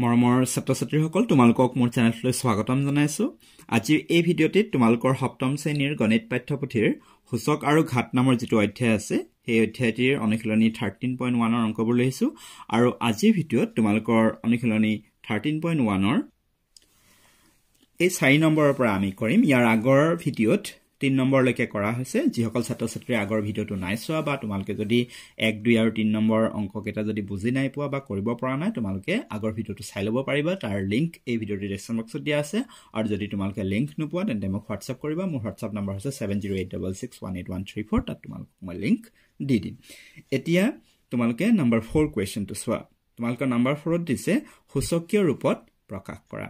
মৰমৰ ছাত্ৰ ছাত্ৰীসকল তোমালোকক মোৰ চেনেলটোলৈ স্বাগতম জনাইছো। আজিৰ এই ভিডিঅ'টিত তোমালোকৰ সপ্তম শ্ৰেণীৰ গণিত পাঠ্যপুথিৰ সূচক আৰু ঘাট নামৰ যিটো অধ্যায় আছে সেই অধ্যায়টিৰ অনুশীলনী থাৰ্টিন পইণ্ট ওৱানৰ অংকবোৰ লৈ আহিছোঁ আৰু আজিৰ ভিডিঅ'ত তোমালোকৰ অনুশীলনী থাৰ্টিন পইণ্ট ওৱানৰ এই চাৰি নম্বৰৰ পৰা আমি কৰিম। ইয়াৰ আগৰ ভিডিঅ'ত তিনি নম্বৰলৈকে কৰা হৈছে। যিসকল ছাত্ৰ ছাত্ৰীয়ে আগৰ ভিডিঅ'টো নাই চোৱা বা তোমালোকে যদি এক দুই আৰু তিনি নম্বৰ অংককেইটা যদি বুজি নাই পোৱা বা কৰিব পৰা নাই তোমালোকে আগৰ ভিডিঅ'টো চাই ল'ব পাৰিবা। তাৰ লিংক এই ভিডিঅ'ৰ ডিৰেকশ্যন বক্সত দিয়া আছে। আৰু যদি তোমালোকে লিংক নোপোৱা তেন্তে মোক হোৱাটছআপ কৰিবা। মোৰ হোৱাটছআপ নম্বৰ হৈছে seven zero' eight double six one eight one three four তাত তোমালোকক মই লিংক দি দিম। এতিয়া তোমালোকে নম্বৰ ফ'ৰ কুৱেশ্যনটো চোৱা। তোমালোকৰ নম্বৰ ফ'ৰত দিছে সূচকীয় ৰূপত প্ৰকাশ কৰা।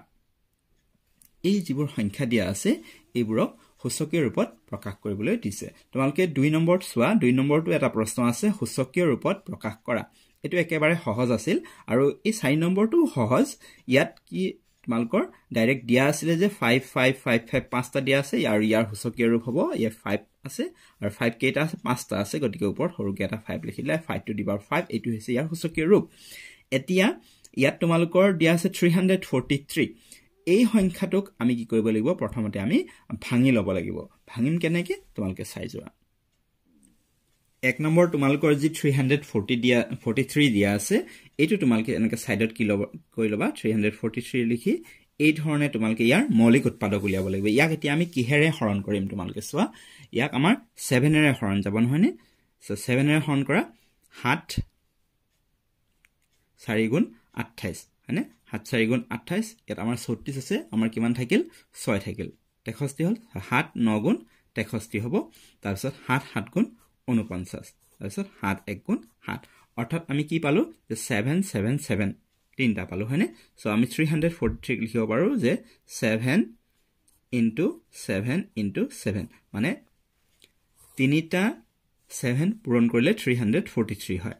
এই যিবোৰ সংখ্যা দিয়া আছে এইবোৰক সূচকীয় ৰূপত প্ৰকাশ কৰিবলৈ দিছে। তোমালোকে দুই নম্বৰত চোৱা দুই নম্বৰটো এটা প্ৰশ্ন আছে সূচকীয় ৰূপত প্ৰকাশ কৰা। এইটো একেবাৰে সহজ আছিল আৰু এই চাৰি নম্বৰটোও সহজ। ইয়াত কি তোমালোকৰ ডাইৰেক্ট দিয়া আছিলে যে ফাইভ ফাইভ ফাইভ ফাইভ পাঁচটা দিয়া আছে আৰু ইয়াৰ সূচকীয় ৰূপ হ'ব ইয়াত ফাইভ আছে আৰু ফাইভ কেইটা আছে পাঁচটা আছে গতিকে ওপৰত সৰুকৈ এটা ফাইভ লিখিলে ফাইভ টু দিবাৰ ফাইভ এইটো হৈছে ইয়াৰ সূচকীয় ৰূপ। এতিয়া ইয়াত তোমালোকৰ দিয়া আছে থ্ৰী হাণ্ড্ৰেড ফৰ্টি থ্ৰী এই সংখ্যাটোক আমি কি কৰিব লাগিব? প্ৰথমতে আমি ভাঙি ল'ব লাগিব। ভাঙিম কেনেকৈ? তোমালোকে চাই যোৱা। এক নম্বৰ তোমালোকৰ যি থ্ৰী হাণ্ড্ৰেড ফৰ্টি দিয়া ফৰ্টি থ্ৰী দিয়া আছে এইটো তোমালোকে এনেকৈ ছাইডত কি ল'ব কৰি ল'বা? থ্ৰী হাণ্ড্ৰেড ফৰ্টি থ্ৰী লিখি এই ধৰণে তোমালোকে ইয়াৰ মৌলিক উৎপাদক উলিয়াব লাগিব। ইয়াক এতিয়া আমি কিহেৰে হৰণ কৰিম তোমালোকে চোৱা? ইয়াক আমাৰ ছেভেনেৰে হৰণ যাব নহয়নে? ছেভেনেৰে হৰণ কৰা সাত চাৰি গুণ আঠাইছ। হয়নে? সাত চাৰি গুণ আঠাইছ ইয়াত আমাৰ চৌত্ৰিছ আছে আমাৰ কিমান থাকিল? ছয় থাকিল। তেষষ্ঠি হ'ল সাত ন গুণ তেষষ্ঠি হ'ব। তাৰপিছত সাত সাত গুণ ঊনপঞ্চাছ। তাৰপিছত সাত এক গুণ সাত। অৰ্থাৎ আমি কি পালোঁ? যে ছেভেন ছেভেন ছেভেন। তিনিটা পালোঁ হয়নে? চ' আমি থ্ৰী হাণ্ড্ৰেড ফৰ্টি থ্ৰীক লিখিব পাৰোঁ যে seven into seven into seven. মানে তিনিটা ছেভেন পূৰণ কৰিলে থ্ৰী হাণ্ড্ৰেড ফৰ্টি থ্ৰী হয়।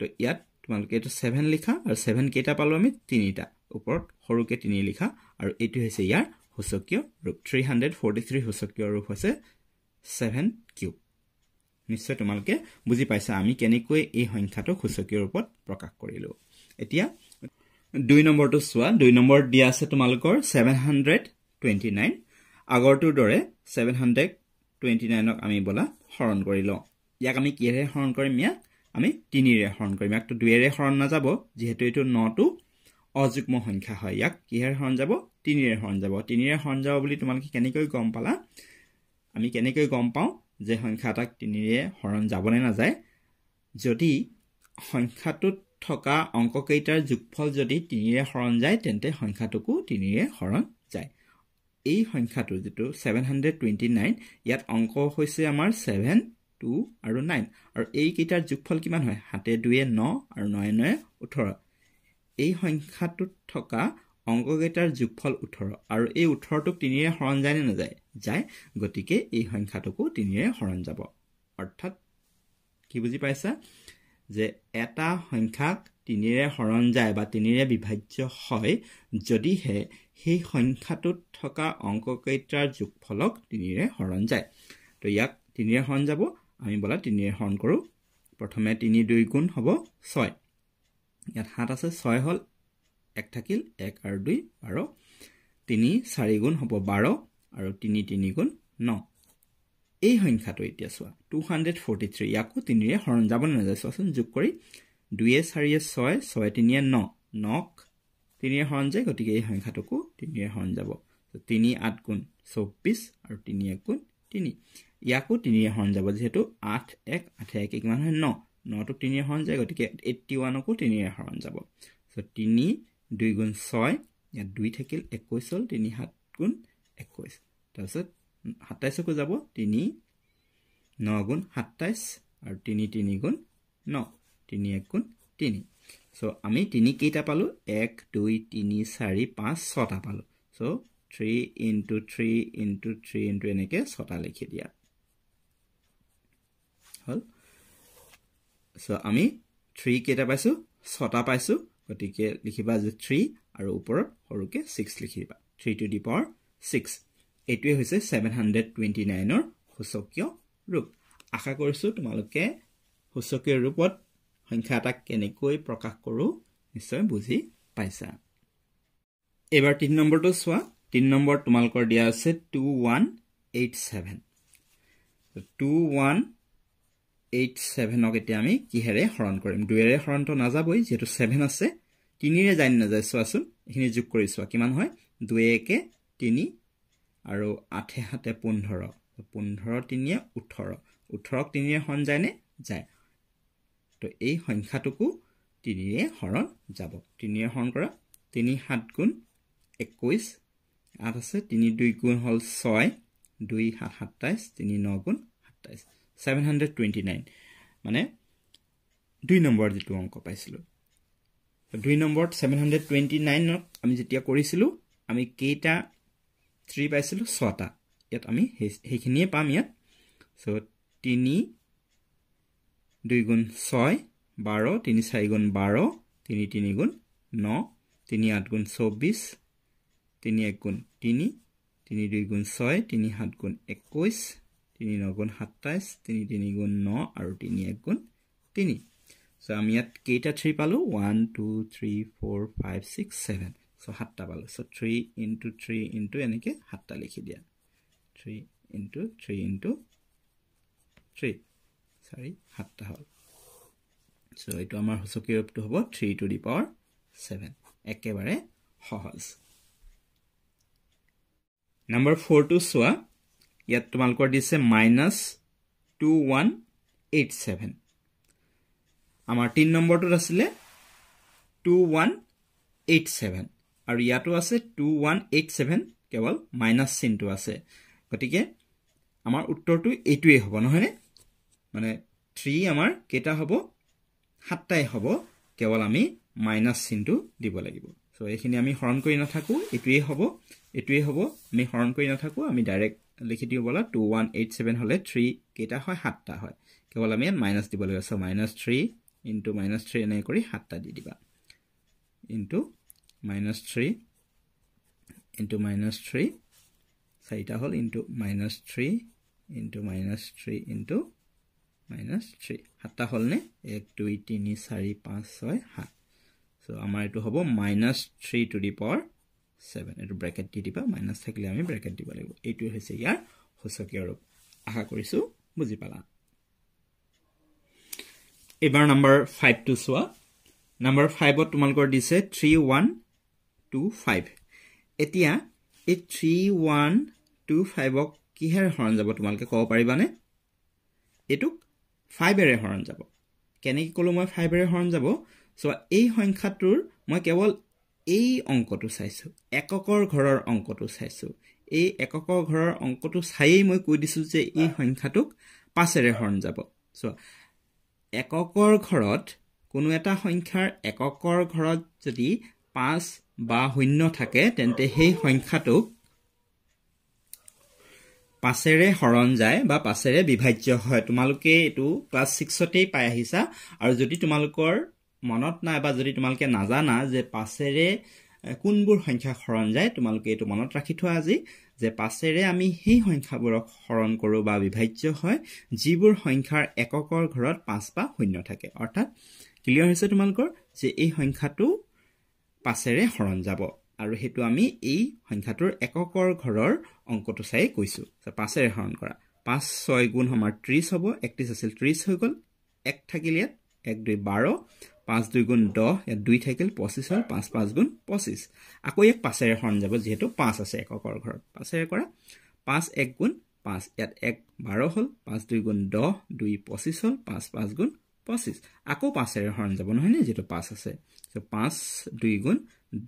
তো ইয়াত তোমালোকে এইটো ছেভেন লিখা আৰু ছেভেন কেইটা পালোঁ আমি তিনিটা। ওপৰত সৰুকৈ তিনি লিখা আৰু এইটো হৈছে ইয়াৰ সূচকীয় ৰূপ। থ্ৰী হাণ্ড্ৰেড ফৰ্টি থ্ৰী সূচকীয় ৰূপ হৈছে ছেভেন কিউব নিশ্চয় তোমালোকে বুজি পাইছা আমি কেনেকৈ এই সংখ্যাটোক সূচকীয় ৰূপত প্ৰকাশ কৰিলোঁ। এতিয়া দুই নম্বৰটো চোৱা। দুই নম্বৰত দিয়া আছে তোমালোকৰ ছেভেন হাণ্ড্ৰেড টুৱেণ্টি নাইন আগৰটোৰ দৰে ছেভেন হাণ্ড্ৰেড টুৱেণ্টি নাইনক আমি বোলা হৰণ কৰি লওঁ। ইয়াক আমি কিহেৰে হৰণ কৰিম ইয়াক? আমি তিনিৰে হৰণ কৰিম। ইয়াকতো দুয়েৰে হৰণ নাযাব যিহেতু এইটো নটো অযুগ্ম সংখ্যা হয়। ইয়াক কিহেৰে হৰণ যাব? তিনিৰে হৰণ যাব। তিনিৰে হৰণ যাব বুলি তোমালোকে কেনেকৈ গম পালা? আমি কেনেকৈ গম পাওঁ যে সংখ্যা এটাক তিনিৰে হৰণ যাবনে নাযায়? যদি সংখ্যাটোত থকা অংককেইটাৰ যোগফল যদি তিনিৰে হৰণ যায় তেন্তে সংখ্যাটোকো তিনিৰে হৰণ যায়। এই সংখ্যাটো যিটো ছেভেন হাণ্ড্ৰেড টুৱেণ্টি নাইন ইয়াত অংক হৈছে আমাৰ ছেভেন টু আৰু নাইন আৰু এইকেইটাৰ যোগফল কিমান হয়? সাতে দুয়ে ন আৰু নয়ে নয়ে ওঠৰ। এই সংখ্যাটোত থকা অংককেইটাৰ যোগফল ওঠৰ। আৰু এই ওঠৰটোক তিনিৰে হৰণ যায় নে নাযায়? যায়। গতিকে এই সংখ্যাটোকো তিনিৰে হৰণ যাব। অৰ্থাৎ কি বুজি পাইছা? যে এটা সংখ্যাক তিনিৰে হৰণ যায় বা তিনিৰে বিভাজ্য হয় যদিহে সেই সংখ্যাটোত থকা অংককেইটাৰ যোগফলক তিনিৰে হৰণ যায়। তো ইয়াক তিনিৰে হৰণ যাব আমি বোলা তিনিৰে হৰণ কৰোঁ। প্ৰথমে তিনি দুই গুণ হ'ব ছয়। ইয়াত সাত আছে ছয় হ'ল এক থাকিল এক আৰু দুই বাৰ। তিনি চাৰি গুণ হ'ব বাৰ আৰু তিনি তিনি গুণ ন। এই সংখ্যাটো এতিয়া চোৱা টু হাণ্ড্ৰেড ফৰ্টি থ্ৰী ইয়াকো তিনিৰে হৰণ যাব নাযায় চোৱাচোন যোগ কৰি। দুয়ে চাৰিয়ে ছয় ছয় তিনিয়ে ন। নক তিনিৰে হৰণ যায় গতিকে এই সংখ্যাটোকো তিনিৰে হৰণ যাব। তিনি আঠ গুণ চৌব্বিছ আৰু তিনি এক গুণ তিনি। ইয়াকো তিনিৰে হৰণ যাব যিহেতু আঠ এক আঠে এক কিমান হয় ন। নটোক তিনিৰে হৰণ যায় গতিকে এইট্টি ওৱানকো তিনিৰে হৰণ যাব চ' তিনি দুই গুণ ছয় ইয়াত দুই থাকিল একৈছ হ'ল তিনি সাত গুণ একৈছ তাৰপিছত সাতাইছকো যাব তিনি ন গুণ সাতাইছ আৰু তিনি তিনি গুণ ন তিনি এক গুণ তিনি। চ' আমি তিনি কেইটা পালোঁ এক দুই তিনি চাৰি পাঁচ ছটা পালোঁ। So' three into three into three into এনেকৈ ছটা লিখি দিয়া। হ'ল। চ' আমি থ্ৰী কেইটা পাইছোঁ ছটা পাইছোঁ গতিকে লিখিবা যে থ্ৰী আৰু ওপৰত সৰুকৈ ছিক্স লিখিবা। Three to the power six এইটোৱে হৈছে ছেভেন হাণ্ড্ৰেড টুৱেণ্টি নাইনৰ সূচকীয় ৰূপ। আশা কৰিছোঁ তোমালোকে সূচকীয় ৰূপত সংখ্যা এটাক কেনেকৈ প্ৰকাশ কৰোঁ নিশ্চয় বুজি পাইছা। এইবাৰ তিনি নম্বৰটো চোৱা। তিনি নম্বৰ তোমালোকৰ দিয়া আছে two one eight seven two one eight ছেভেনক এতিয়া আমি কিহেৰে হৰণ কৰিম? দুয়েৰে হৰণটো নাযাবই যিহেতু ছেভেন আছে। তিনিৰে জানি নাযায় চোৱাচোন। এইখিনি যোগ কৰি চোৱা কিমান হয়? দুই একে তিনি আৰু আঠে সাতে পোন্ধৰ। পোন্ধৰ তিনিয়ে ওঠৰ। ওঠৰক তিনিৰে হৰণ যায়নে যায়। তো এই সংখ্যাটোকো তিনিৰে হৰণ যাব। তিনিৰে হৰণ কৰা তিনি সাত গুণ একৈছ আঠ আছে তিনি দুই গুণ হ'ল ছয় দুই সাত সাতাইছ তিনি ন গুণ সাতাইছ ছেভেন হাণ্ড্ৰেড টুৱেণ্টি নাইন। মানে দুই নম্বৰত যিটো অংক পাইছিলোঁ। দুই নম্বৰত ছেভেন হাণ্ড্ৰেড টুৱেণ্টি নাইনত আমি যেতিয়া কৰিছিলোঁ আমি কেইটা থ্ৰী পাইছিলোঁ ছটা। ইয়াত আমি সেই সেইখিনিয়ে পাম ইয়াত। চ' তিনি দুই গুণ ছয় বাৰ তিনি চাৰি গুণ বাৰ তিনি তিনি গুণ ন তিনি আঠ গুণ চৌব্বিছ তিনি এক গুণ তিনি তিনি দুই গুণ ছয় তিনি সাত গুণ একৈছ তিনি ন গুণ সাতাইছ তিনি তিনি গুণ ন আৰু তিনি এক গুণ তিনি। চ' আমি ইয়াত কেইটা থ্ৰী পালোঁ? One two three four five six seven so' সাতটা পালোঁ। So' three into three into এনেকৈ সাতটা লিখি দিয়া। Three into three into three চাৰি সাতটা হ'ল। চ' এইটো আমাৰ সূচকীয় ৰূপটো হ'ব three to the power seven একেবাৰে সহজ। নম্বৰ ফ'ৰটো চোৱা ইয়াত তোমালোকৰ দিছে minus two one eight seven আমাৰ তিনি নম্বৰটোত আছিলে টু ওৱান এইট ছেভেন আৰু ইয়াতো আছে টু ওৱান এইট ছেভেন কেৱল মাইনাছ চিনটো আছে গতিকে আমাৰ উত্তৰটো এইটোৱেই হ'ব নহয়নে মানে থ্ৰী আমাৰ কেইটা হ'ব সাতটাই হ'ব কেৱল আমি মাইনাছ চিনটো দিব লাগিব চ' এইখিনি আমি হৰণ কৰি নাথাকোঁ এইটোৱেই হ'ব এইটোৱেই হ'ব। আমি হৰণ কৰি নাথাকোঁ আমি ডাইৰেক্ট লিখি দিওঁ ব'লা টু ওৱান এইট ছেভেন হ'লে থ্ৰী কেইটা হয়? সাতটা হয়। কেৱল আমি ইয়াত মাইনাছ দিব লাগিব। So' minus three into minus three এনেকৈ কৰি সাতটা দি দিবা। Into minus three into minus three চাৰিটা হ'ল into minus three into minus three into minus three সাতটা হ'লনে? এক দুই তিনি চাৰি পাঁচ ছয় সাত। চ' আমাৰ এইটো হ'ব minus three to the power seven এইটো ব্ৰেকেট দি দিবা মাইনাছ থাকিলে আমি ব্ৰেকেট দিব লাগিব। এইটোৱে হৈছে ইয়াৰ সূচকীয় ৰূপ আশা কৰিছোঁ বুজি পালা। এইবাৰ নম্বৰ ফাইভটো চোৱা। নম্বৰ ফাইভত তোমালোকৰ দিছে থ্ৰী ওৱান টু ফাইভ এতিয়া এই থ্ৰী ওৱান টু ফাইভক কিহেৰে হৰণ যাব তোমালোকে ক'ব পাৰিবানে? এইটোক ফাইভেৰে হৰণ যাব। কেনেকৈ ক'লোঁ মই ফাইভেৰে হৰণ যাব? চ' এই সংখ্যাটোৰ মই কেৱল এই অংকটো চাইছোঁ এককৰ ঘৰৰ অংকটো চাইছোঁ। এই এককৰ ঘৰৰ অংকটো চায়েই মই কৈ দিছোঁ যে এই সংখ্যাটোক পাঁচেৰে হৰণ যাব। চ' এককৰ ঘৰত কোনো এটা সংখ্যাৰ এককৰ ঘৰত যদি পাঁচ বা শূন্য থাকে তেন্তে সেই সংখ্যাটোক পাঁচেৰে হৰণ যায় বা পাঁচেৰে বিভাজ্য হয়। তোমালোকে এইটো ক্লাছ ছিক্সতেই পাই আহিছা। আৰু যদি তোমালোকৰ মনত নাই বা যদি তোমালোকে নাজানা যে পাঁচেৰে কোনবোৰ সংখ্যা হৰণ যায় তোমালোকে এইটো মনত ৰাখি থোৱা আজি যে পাঁচেৰে আমি সেই সংখ্যাবোৰক হৰণ কৰোঁ বা বিভাজ্য হয় যিবোৰ সংখ্যাৰ এককৰ ঘৰত পাঁচ বা শূন্য থাকে। অৰ্থাৎ ক্লিয়াৰ হৈছে তোমালোকৰ যে এই সংখ্যাটো পাঁচেৰে হৰণ যাব আৰু সেইটো আমি এই সংখ্যাটোৰ এককৰ ঘৰৰ অংকটো চাই কৈছোঁ পাঁচেৰে হৰণ কৰা। পাঁচ ছয় গুণ আমাৰ ত্ৰিছ হ'ব একত্ৰিছ আছিল ত্ৰিছ হৈ গ'ল এক থাকিল ইয়াত এক দুই বাৰ পাঁচ দুই গুণ দহ ইয়াত দুই থাকিল পঁচিছ হ'ল পাঁচ পাঁচ গুণ পঁচিছ। আকৌ ইয়াক পাঁচেৰে হৰণ যাব যিহেতু পাঁচ আছে এককৰ ঘৰত। পাঁচেৰে কৰা পাঁচ এক গুণ পাঁচ ইয়াত এক বাৰ হ'ল পাঁচ দুই গুণ দহ দুই পঁচিছ হ'ল পাঁচ পাঁচ গুণ পঁচিছ। আকৌ পাঁচেৰে হৰণ যাব নহয়নে যিহেতু পাঁচ আছে। পাঁচ দুই গুণ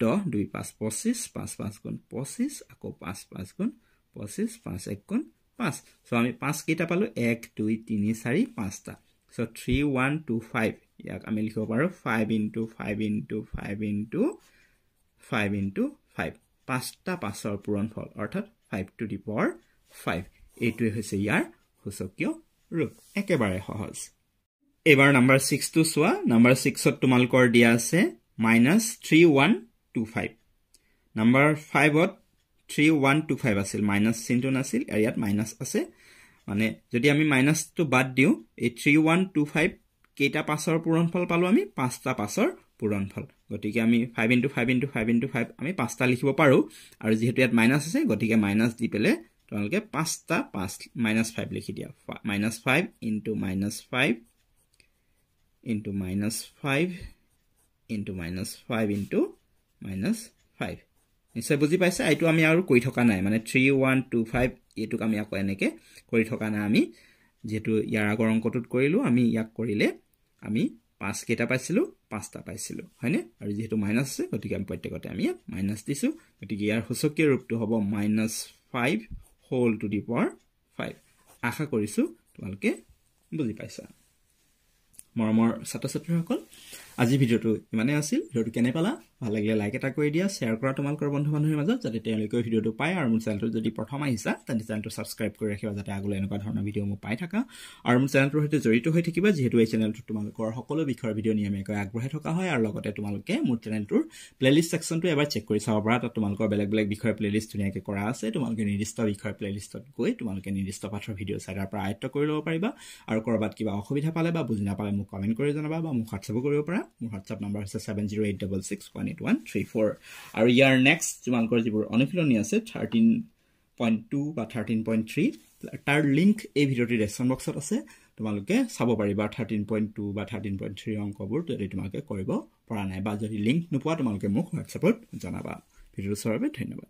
দহ দুই পাঁচ পঁচিছ পাঁচ পাঁচ গুণ পঁচিছ আকৌ পাঁচ পাঁচ গুণ পঁচিছ পাঁচ এক গুণ পাঁচ। চ' আমি পাঁচ কেইটা পালোঁ এক দুই তিনি চাৰি পাঁচটা। So' three one two five. ইয়াক আমি লিখিব পাৰোঁ five into five into five into five into five পাঁচটা পাঁচৰ পূৰণফল অৰ্থাৎ five to the power five এইটোৱে হৈছে ইয়াৰ সূচকীয় ৰূপ। একেবাৰে সহজ। এইবাৰ নাম্বাৰ ছিক্সটো চোৱা। নাম্বাৰ ছিক্সত তোমালোকৰ দিয়া আছে minus three one two five number ফাইভত three one two five আছিল। মাইনাছ চিনটো নাছিল আৰু ইয়াত মাইনাছ আছে। মানে যদি আমি মাইনাছটো বাদ দিওঁ এই থ্ৰী ওৱান টু ফাইভ কেইটা পাঁচৰ পূৰণফল পালোঁ আমি? পাঁচটা পাঁচৰ পূৰণফল। গতিকে আমি five into five into five into five আমি পাঁচটা লিখিব পাৰোঁ। আৰু যিহেতু ইয়াত মাইনাছ আছে গতিকে মাইনাছ দি পেলাই তোমালোকে পাঁচটা পাঁচ মাইনাছ ফাইভ লিখি দিয়া। Minus five into minus five into minus five into minus five into minus five নিশ্চয় বুজি পাইছে? এইটো আমি আৰু কৰি থকা নাই। মানে থ্ৰী ওৱান টু ফাইভ এইটোক আমি আকৌ এনেকৈ কৰি থকা নাই আমি। যিহেতু ইয়াৰ আগৰ অংকটোত কৰিলোঁ আমি ইয়াক কৰিলে আমি পাঁচকেইটা পাইছিলোঁ পাঁচটা পাইছিলোঁ হয়নে? আৰু যিহেতু মাইনাছ আছে গতিকে আমি প্ৰত্যেকতে আমি ইয়াত মাইনাছ দিছোঁ। গতিকে ইয়াৰ সূচকীয় ৰূপটো হ'ব minus five whole to the power five আশা কৰিছোঁ তোমালোকে বুজি পাইছা। মৰমৰ ছাত্ৰ ছাত্ৰীসকল আজি ভিডিঅ'টো ইমানেই আছিল। ভিডিঅ'টো কেনে পালা? ভাল লাগিলে লাইক এটা কৰি দিয়া শ্বেয়াৰ কৰা তোমালোকৰ বন্ধু বান্ধৱীৰ মাজত যাতে তেওঁলোকেও ভিডিঅ'টো পায় আৰু মোৰ চেনেলটো যদি প্ৰথম আহিছা তেন্তে চেনেলটো ছাবস্ক্ৰাইব কৰি ৰাখিবা যাতে আগলৈ এনেকুৱা ধৰণৰ ভিডিঅ' মোক পাই থাকা। আৰু মোৰ চেনেলটোৰ সৈতে জড়িত হৈ থাকিবা যিহেতু এই চেনেলটোত তোমালোকৰ সকলো বিষয়ৰ ভিডিঅ' নিয়মীয়াকৈ আগবঢ়াই থকা হয় আৰু লগতে তোমালোকে মোৰ চেনেলটোৰ প্লেলিষ্ট ছেকশ্যনটো এবাৰ চেক কৰি চাব পাৰা। তাত তোমালোকৰ বেলেগ বেলেগ বিষয়ৰ প্লেলিষ্ট ধুনীয়াকৈ কৰা আছে। তোমালোকে নিৰ্দিষ্ট বিষয়ৰ প্লেলিষ্টত গৈ তোমালোকে নিৰ্দিষ্ট পাঠৰ ভিডিঅ' চাই তাৰ পৰা আয়ত্ব কৰি ল'ব পাৰিবা। আৰু ক'ৰবাত কিবা অসুবিধা পালে বা বুজি নাপালে মোক কমেণ্ট কৰি জনাবা বা মোক হোৱাটছআপো কৰিব পাৰা। মোৰ হোৱাটছআপ নাম্বাৰ হৈছে seven zero' eight double six one eight one three four আৰু ইয়াৰ নেক্সট তোমালোকৰ যিবোৰ অনুশীলনী আছে থাৰ্টিন পইণ্ট টু বা থাৰ্টিন পইণ্ট থ্ৰী তাৰ লিংক এই ভিডিঅ'টিৰ ডেছক্ৰিপশ্যন বক্সত আছে। তোমালোকে চাব পাৰিবা থাৰ্টিন পইণ্ট টু বা থাৰ্টিন পইণ্ট থ্ৰী অংকবোৰ যদি তোমালোকে কৰিব পৰা নাই বা যদি লিংক নোপোৱা তোমালোকে মোক হোৱাটছএপত জনাবা। ভিডিঅ'টো চোৱাৰ বাবে ধন্যবাদ।